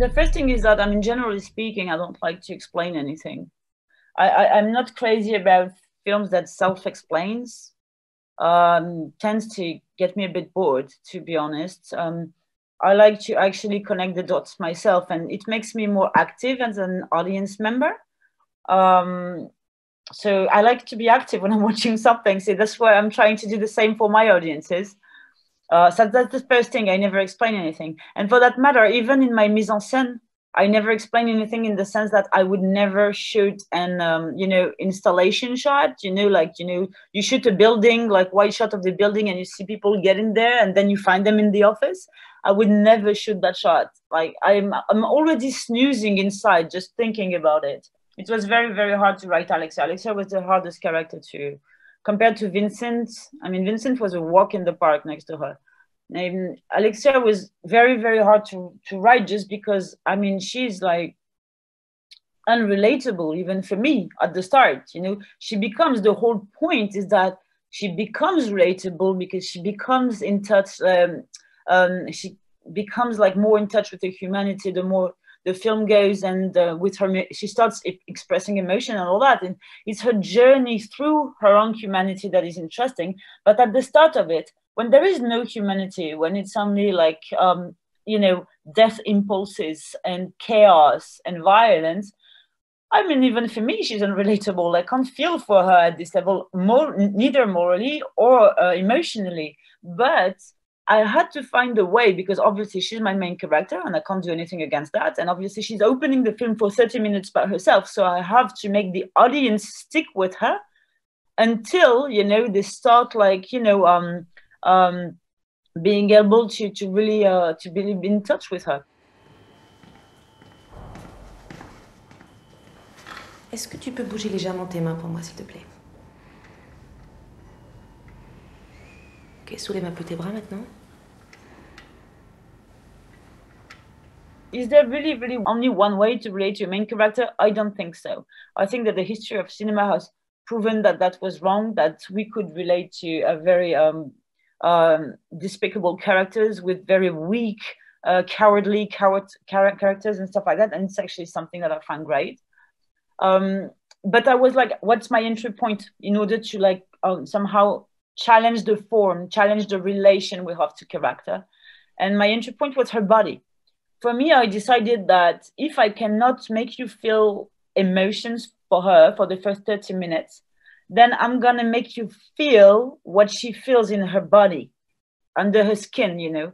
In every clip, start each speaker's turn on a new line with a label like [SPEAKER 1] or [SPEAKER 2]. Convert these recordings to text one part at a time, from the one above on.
[SPEAKER 1] the first thing is that I mean, generally speaking, I don't like to explain anything. I, I am not crazy about films that self-explains. Um, tends to get me a bit bored, to be honest. Um, I like to actually connect the dots myself, and it makes me more active as an audience member. Um, so I like to be active when I'm watching something. So that's why I'm trying to do the same for my audiences. Uh, so that's the first thing. I never explain anything, and for that matter, even in my mise en scène, I never explain anything in the sense that I would never shoot an um, you know installation shot. You know, like you know, you shoot a building, like wide shot of the building, and you see people getting there, and then you find them in the office. I would never shoot that shot. Like I'm, I'm already snoozing inside just thinking about it. It was very, very hard to write Alexia. Alexia was the hardest character to compared to Vincent. I mean, Vincent was a walk in the park next to her um, Alexia was very very hard to to write just because I mean she's like unrelatable even for me at the start. You know, she becomes the whole point is that she becomes relatable because she becomes in touch. Um, um, she becomes like more in touch with the humanity the more the film goes and uh, with her she starts expressing emotion and all that and it's her journey through her own humanity that is interesting but at the start of it when there is no humanity, when it's only like, um, you know, death impulses and chaos and violence, I mean, even for me, she's unrelatable. I can't feel for her at this level, more, neither morally or uh, emotionally. But I had to find a way because obviously she's my main character and I can't do anything against that. And obviously she's opening the film for 30 minutes by herself. So I have to make the audience stick with her until, you know, they start like, you know, um, um, being able to, to really uh, to be in touch with her.
[SPEAKER 2] Est-ce que tu peux bouger légèrement tes mains pour moi, s'il te plaît Ok, soulève un peu tes bras maintenant.
[SPEAKER 1] Is there really, really only one way to relate to a main character? I don't think so. I think that the history of cinema has proven that that was wrong, that we could relate to a very um, um, despicable characters with very weak, uh, cowardly coward, characters and stuff like that. And it's actually something that I find great. Um, but I was like, what's my entry point in order to like um, somehow challenge the form, challenge the relation we have to character? And my entry point was her body. For me, I decided that if I cannot make you feel emotions for her for the first 30 minutes, then I'm gonna make you feel what she feels in her body, under her skin, you know,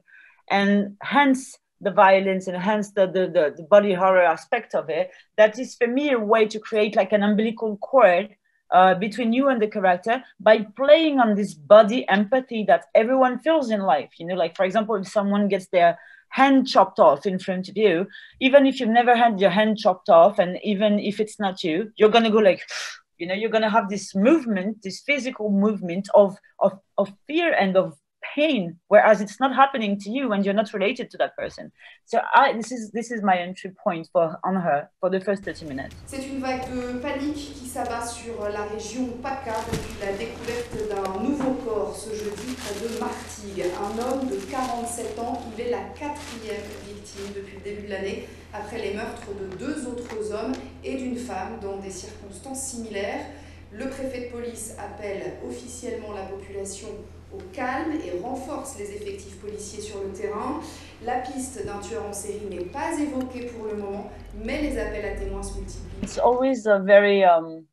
[SPEAKER 1] and hence the violence and hence the, the, the, the body horror aspect of it. That is for me a way to create like an umbilical cord uh, between you and the character by playing on this body empathy that everyone feels in life. You know, like for example, if someone gets their hand chopped off in front of you, even if you've never had your hand chopped off, and even if it's not you, you're gonna go like, you know you're to have this movement this physical movement of, of of fear and of pain whereas it's not happening to you and you're not related to that person. So I, this is this is my entry point for on her for the first 30 minutes.
[SPEAKER 3] C'est une vague de panique qui s'abat sur la région PACA depuis la découverte d'un nouveau corps ce jeudi près de Martigues. Un homme de 47 ans il est la quatrième victime depuis le début de l'année après les meurtres de deux autres hommes et d'une femme dans des circonstances similaires. Le préfet de police appelle officiellement la population au calme et renforce les effectifs policiers sur le terrain. La piste d'un tueur en série n'est pas évoquée pour le moment, mais les appels à témoins se multiplient.
[SPEAKER 1] It's always a very um,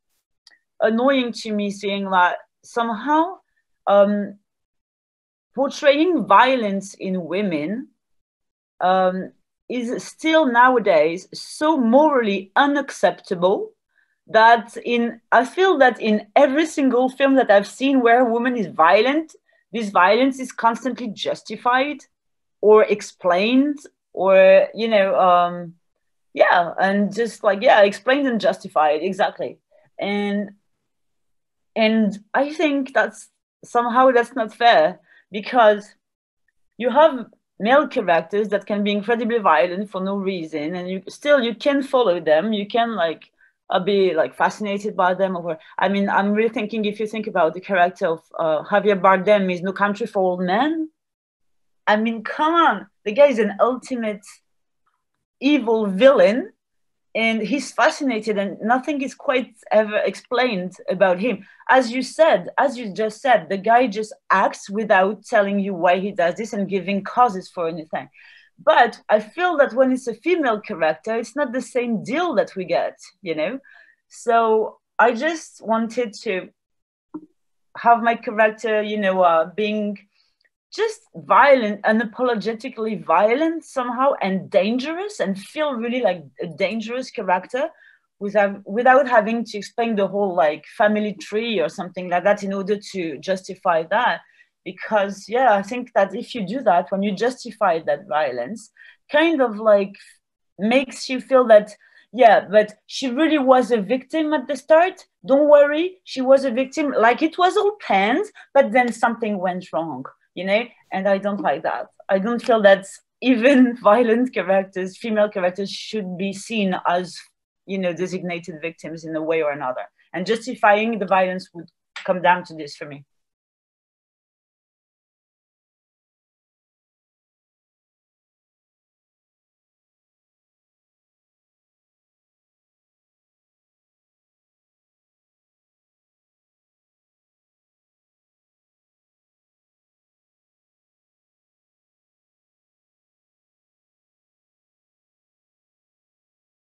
[SPEAKER 1] annoying to me seeing that somehow um, portraying violence in women um, is still nowadays so morally unacceptable that in I feel that in every single film that I've seen where a woman is violent, this violence is constantly justified or explained or you know um yeah and just like yeah explained and justified exactly. And and i think that's somehow that's not fair because you have male characters that can be incredibly violent for no reason and you still you can follow them. You can like I'll be like fascinated by them. Or I mean, I'm really thinking if you think about the character of uh, Javier Bardem is No Country for Old Men. I mean, come on, the guy is an ultimate. evil villain and he's fascinated and nothing is quite ever explained about him as you said as you just said the guy just acts without telling you why he does this and giving causes for anything but i feel that when it's a female character it's not the same deal that we get you know so i just wanted to have my character you know uh, being just violent, unapologetically violent somehow, and dangerous, and feel really like a dangerous character without without having to explain the whole like family tree or something like that in order to justify that. Because yeah, I think that if you do that, when you justify that violence, kind of like makes you feel that yeah, but she really was a victim at the start. Don't worry, she was a victim. Like it was all planned, but then something went wrong you know and i don't like that i don't feel that even violent characters female characters should be seen as you know designated victims in a way or another and justifying the violence would come down to this for me